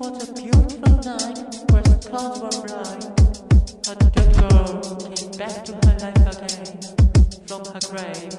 was a beautiful night where the clouds were bright. Dead girl came back to her life again from her grave.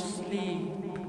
sleep.